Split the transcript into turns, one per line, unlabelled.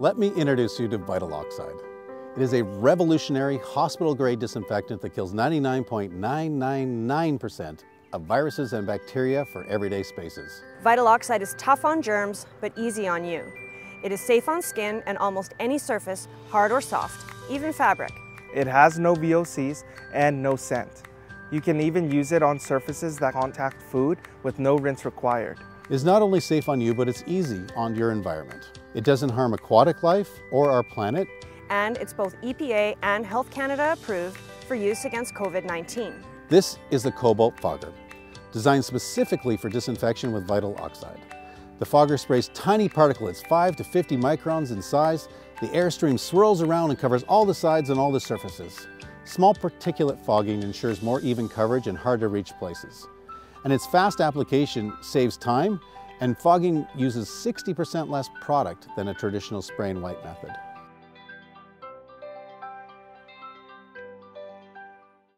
Let me introduce you to Vital Oxide. It is a revolutionary hospital-grade disinfectant that kills 99.999% of viruses and bacteria for everyday spaces.
Vital Oxide is tough on germs, but easy on you. It is safe on skin and almost any surface, hard or soft, even fabric.
It has no VOCs and no scent. You can even use it on surfaces that contact food with no rinse required.
It is not only safe on you, but it's easy on your environment. It doesn't harm aquatic life or our planet.
And it's both EPA and Health Canada approved for use against COVID-19.
This is the Cobalt Fogger, designed specifically for disinfection with Vital Oxide. The fogger sprays tiny particulates, 5 to 50 microns in size. The airstream swirls around and covers all the sides and all the surfaces. Small particulate fogging ensures more even coverage in hard to reach places. And its fast application saves time and fogging uses 60% less product than a traditional spray and wipe method.